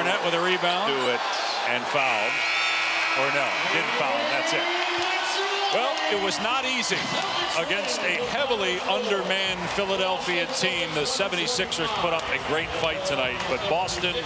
With a rebound. Do it and fouled. Or no, didn't foul him. That's it. Well, it was not easy against a heavily undermanned Philadelphia team. The 76ers put up a great fight tonight, but Boston